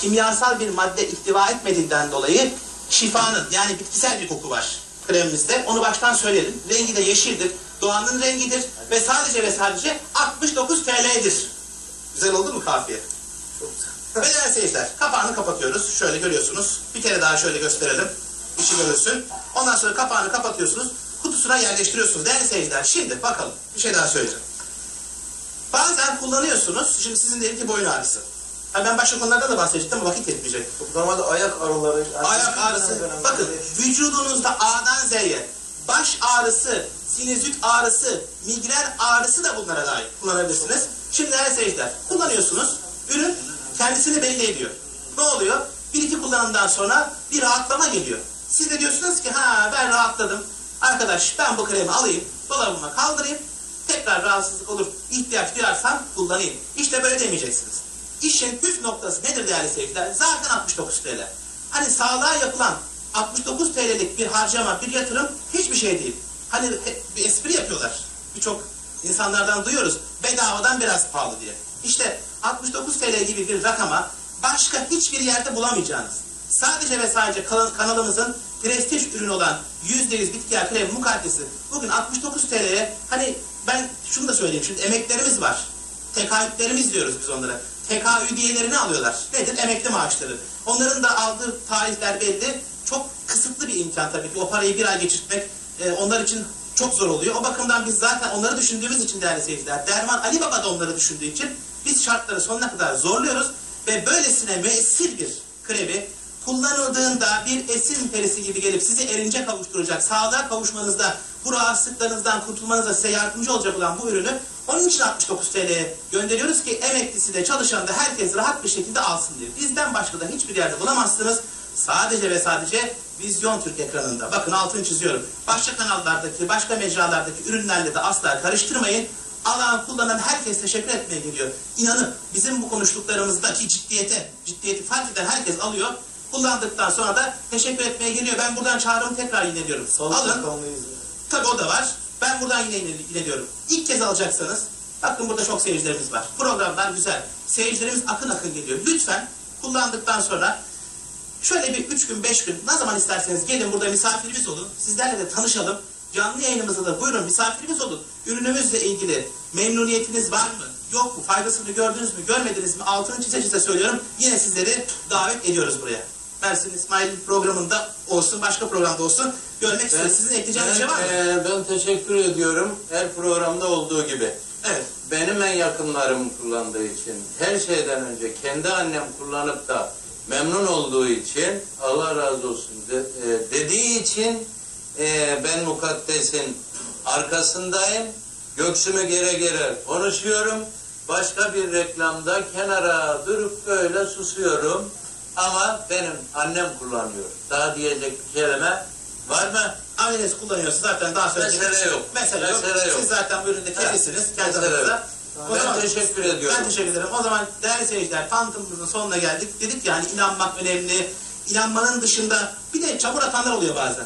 kimyasal bir madde ihtiva etmediğinden dolayı şifanın yani bitkisel bir koku var kremimizde. Onu baştan söyleyelim. Rengi de yeşildir. Doğanın rengidir ve sadece ve sadece 69 TL'dir. Güzel oldu mu kafiye? Çok güzel. Değerli seyirciler, kapağını kapatıyoruz. Şöyle görüyorsunuz. Bir kere daha şöyle gösterelim. İçi görülsün. Ondan sonra kapağını kapatıyorsunuz. Kutusuna yerleştiriyorsunuz. Değerli seyirciler, şimdi bakalım. Bir şey daha söyleyeceğim. Bazen kullanıyorsunuz. Şimdi sizin diyelim ki boyun ağrısı. Ha ben başka konulardan da bahsedecektim ama vakit yetmeyecek. Normalde ayak ağrıları. Ayak ağrısı. Bakın dönemde- vücudunuzda A'dan Z'ye baş ağrısı, sinüzit ağrısı, migren ağrısı da bunlara layık kullanabilirsiniz. Şimdi değerli seyirciler kullanıyorsunuz. Ürün kendisini belli ediyor. Ne oluyor? Bir iki kullanımdan sonra bir rahatlama geliyor. Siz de diyorsunuz ki ha ben rahatladım. Arkadaş ben bu kremi alayım, dolabıma kaldırayım. Tekrar rahatsızlık olur, ihtiyaç duyarsam kullanayım. İşte böyle demeyeceksiniz. İşin püf noktası nedir değerli seyirciler? Zaten 69 TL. Hani sağlığa yapılan 69 TL'lik bir harcama, bir yatırım hiçbir şey değil. Hani bir espri yapıyorlar. Birçok insanlardan duyuyoruz. Bedavadan biraz pahalı diye. İşte 69 TL gibi bir rakama başka hiçbir yerde bulamayacağınız. Sadece ve sadece kan- kanalımızın prestij ürünü olan %100 bitki yağı kremi mukaddesi bugün 69 TL'ye hani ben şunu da söyleyeyim şimdi emeklerimiz var. Tekaütlerimiz diyoruz biz onlara. TKÜ diyelerini alıyorlar. Nedir? Emekli maaşları. Onların da aldığı tarihler belli. Çok kısıtlı bir imkan tabii ki. O parayı bir ay geçirtmek e, onlar için çok zor oluyor. O bakımdan biz zaten onları düşündüğümüz için değerli seyirciler, Derman Ali Baba da onları düşündüğü için biz şartları sonuna kadar zorluyoruz ve böylesine müessir bir kremi kullanıldığında bir esin perisi gibi gelip sizi erince kavuşturacak, sağlığa kavuşmanızda, bu rahatsızlıklarınızdan kurtulmanıza size yardımcı olacak olan bu ürünü onun için 69 TL'ye gönderiyoruz ki emeklisi de çalışanı da herkes rahat bir şekilde alsın diye. Bizden başka da hiçbir yerde bulamazsınız. Sadece ve sadece Vizyon Türk ekranında. Bakın altını çiziyorum. Başka kanallardaki, başka mecralardaki ürünlerle de asla karıştırmayın. Alan, kullanan herkes teşekkür etmeye geliyor. İnanın bizim bu konuştuklarımızdaki ciddiyete, ciddiyeti fark eden herkes alıyor. Kullandıktan sonra da teşekkür etmeye geliyor. Ben buradan çağrımı tekrar yineliyorum. Sağlık Alın. Tabii o da var. Ben buradan yine diyorum. İlk kez alacaksanız, bakın burada çok seyircilerimiz var. Programlar güzel. Seyircilerimiz akın akın geliyor. Lütfen kullandıktan sonra şöyle bir üç gün, beş gün, ne zaman isterseniz gelin burada misafirimiz olun. Sizlerle de tanışalım. Canlı yayınımızda da buyurun misafirimiz olun. Ürünümüzle ilgili memnuniyetiniz var mı? Yok mu? Faydasını gördünüz mü? Görmediniz mi? Altını çize çize söylüyorum. Yine sizleri davet ediyoruz buraya. Mersin İsmail programında olsun, başka programda olsun. Görmek isteriz. Sizin ekleyeceğiniz bir şey var mı? e, ben teşekkür ediyorum. Her programda olduğu gibi. Evet. Benim en yakınlarım kullandığı için, her şeyden önce kendi annem kullanıp da memnun olduğu için, Allah razı olsun de- e, dediği için e, ben mukaddesin arkasındayım. Göksümü gere gere konuşuyorum. Başka bir reklamda kenara durup böyle susuyorum. Ama benim annem kullanıyor. Daha diyecek bir kelime var mı? Anneniz kullanıyorsa zaten daha söyleyecek Mesele yok. Mesele yok. Mesele yok. Siz zaten bu üründe kendisiniz. Evet. Kendi Mesele aranızda. yok. O Ben zaman- teşekkür ediyorum. Ben teşekkür ederim. O zaman değerli seyirciler tanıtımımızın sonuna geldik. Dedik yani inanmak önemli. İnanmanın dışında bir de çamur atanlar oluyor bazen.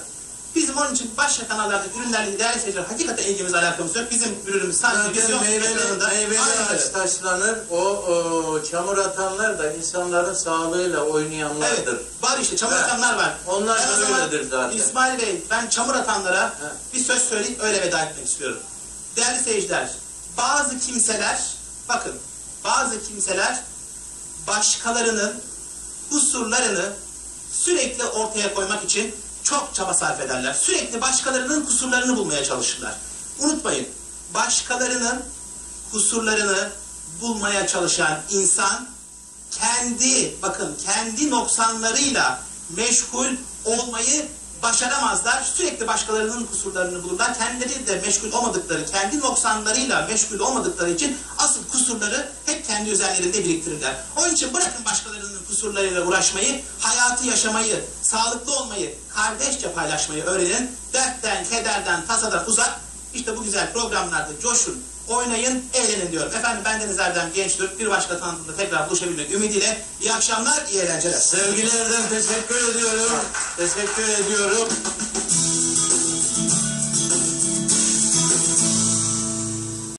Bizim onun için başka kanallarda ürünlerle değerli seyirciler hakikaten ilgimiz alakamız yok. Bizim ürünümüz sadece meyveli Aynen öyle. ağaç taşlanır. O, o çamur atanlar da insanların sağlığıyla Evet. oynayanlardır. Var işte çamur Evet. atanlar var. Onlar Ben da öyledir zaten. İsmail Bey ben çamur atanlara Evet. bir söz söyleyip öyle veda etmek istiyorum. Değerli seyirciler bazı kimseler bakın bazı kimseler başkalarının kusurlarını sürekli ortaya koymak için çok çaba sarf ederler. Sürekli başkalarının kusurlarını bulmaya çalışırlar. Unutmayın başkalarının kusurlarını bulmaya çalışan insan kendi bakın kendi noksanlarıyla meşgul olmayı başaramazlar. Sürekli başkalarının kusurlarını bulurlar. Kendileri de meşgul olmadıkları, kendi noksanlarıyla meşgul olmadıkları için asıl kusurları hep kendi üzerlerinde biriktirirler. Onun için bırakın başkalarının kusurlarıyla uğraşmayı, hayatı yaşamayı, sağlıklı olmayı, kardeşçe paylaşmayı öğrenin. Dertten, kederden, tasadan uzak. İşte bu güzel programlarda coşun, oynayın, eğlenin diyorum. Efendim ben Deniz Erdem Gençtürk. Bir başka tanıtımda tekrar buluşabilmek ümidiyle. İyi akşamlar, iyi eğlenceler. Sevgilerden teşekkür ediyorum. Teşekkür ediyorum.